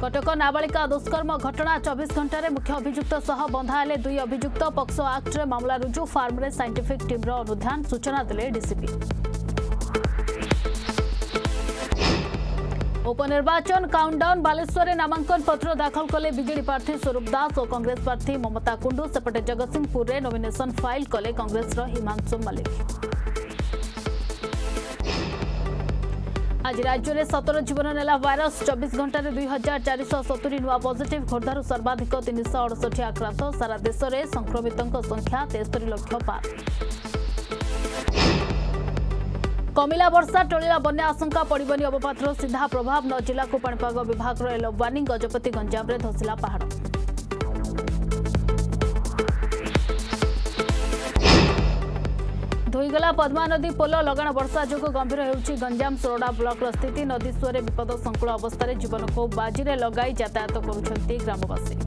कटक नाबाा दुष्कर्म घटना चबिस घन्टा मुख्य अभियुक्त सन्धाले दुई अभियुक्त पक्स आक्टर मुजु फार्मे सइन्टिफिक टम्र अनुधान सूचना दले डिपि उपनिर्वाचन काउन्टडाउन बालेश्वरे नामांकन पत्र दाखल कले विजे प्रार्थी स्वरूप दास कङ्ग्रेस प्राथी ममता कुंडू कुण्डुपटे जगतसिंहपुरले नमिनेसन फाइल कले कङ्ग्रेस र हिमाशु मल्लिक ଆଜି ରାଜ୍ୟରେ ସତର ଜୀବନ ନେଲା ଭାଇରସ୍ ଚବିଶ ଘଣ୍ଟାରେ ଦୁଇ ହଜାର ଚାରିଶହ ସତୁରି ନୂଆ ପଜିଟିଭ୍ ଖୋର୍ଦ୍ଧାରୁ ସର୍ବାଧିକ ତିନିଶହ ଅଡ଼ଷଠି ଆକ୍ରାନ୍ତ ସାରା ଦେଶରେ ସଂକ୍ରମିତଙ୍କ ସଂଖ୍ୟା ତେସ୍ତରୀ ଲକ୍ଷ ପାର କମିଲା ବର୍ଷା ଟଳିଲା ବନ୍ୟା ଆଶଙ୍କା ପଡ଼ିବନି ଅବପାତର ସିଧା ପ୍ରଭାବ ନ ଜିଲ୍ଲାକୁ ପାଣିପାଗ ବିଭାଗର ଏଲୋ ୱାର୍ଣ୍ଣିଂ ଗଜପତି ଗଞ୍ଜାମରେ ଧସିଲା ପାହାଡ଼ ଧୋଇଗଲା ପଦ୍ମାନଦୀ ପୋଲ ଲଗାଣ ବର୍ଷା ଯୋଗୁଁ ଗମ୍ଭୀର ହେଉଛି ଗଞ୍ଜାମ ସୋରଡ଼ା ବ୍ଲକର ସ୍ଥିତି ନଦୀ ସୁଅରେ ବିପଦ ସଂକୁଳ ଅବସ୍ଥାରେ ଜୀବନକୁ ବାଜିରେ ଲଗାଇ ଯାତାୟାତ କରୁଛନ୍ତି ଗ୍ରାମବାସୀ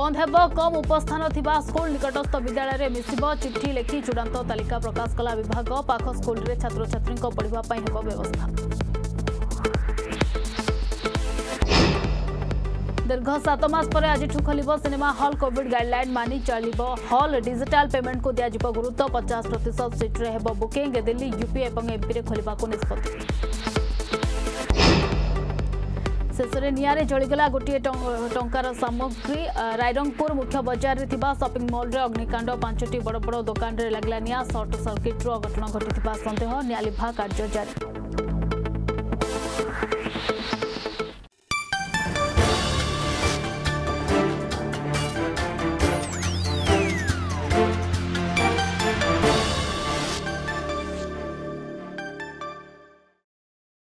ବନ୍ଦ ହେବ କମ୍ ଉପସ୍ଥାନ ଥିବା ସ୍କୁଲ ନିକଟସ୍ଥ ବିଦ୍ୟାଳୟରେ ମିଶିବ ଚିଠି ଲେଖି ଚୂଡ଼ାନ୍ତ ତାଲିକା ପ୍ରକାଶ କଲା ବିଭାଗ ପାଖ ସ୍କୁଲରେ ଛାତ୍ରଛାତ୍ରୀଙ୍କ ପଢ଼ିବା ପାଇଁ ହେବ ବ୍ୟବସ୍ଥା ଦୀର୍ଘ ସାତ ମାସ ପରେ ଆଜିଠୁ ଖୋଲିବ ସିନେମା ହଲ୍ କୋଭିଡ୍ ଗାଇଡ୍ଲାଇନ୍ ମାନି ଚାଲିବ ହଲ୍ ଡିଜିଟାଲ୍ ପେମେଣ୍ଟକୁ ଦିଆଯିବ ଗୁରୁତ୍ୱ ପଚାଶ ପ୍ରତିଶତ ସିଟ୍ରେ ହେବ ବୁକିଂ ଦିଲ୍ଲୀ ୟୁପି ଏବଂ ଏମ୍ପିରେ ଖୋଲିବାକୁ ନିଷ୍ପତ୍ତି ଶେଷରେ ନିଆଁରେ ଜଳିଗଲା ଗୋଟିଏ ଟଙ୍କାର ସାମଗ୍ରୀ ରାଇରଙ୍ଗପୁର ମୁଖ୍ୟ ବଜାରରେ ଥିବା ସପିଂ ମଲ୍ରେ ଅଗ୍ନିକାଣ୍ଡ ପାଞ୍ଚଟି ବଡ଼ ବଡ଼ ଦୋକାନରେ ଲାଗିଲା ନିଆଁ ସର୍ଟ ସର୍କିଟ୍ରୁ ଅଘଟଣ ଘଟିଥିବା ସନ୍ଦେହ ନିଆଁ ଲିଭା କାର୍ଯ୍ୟ ଜାରି